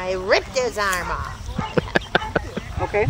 I ripped his arm off. Okay.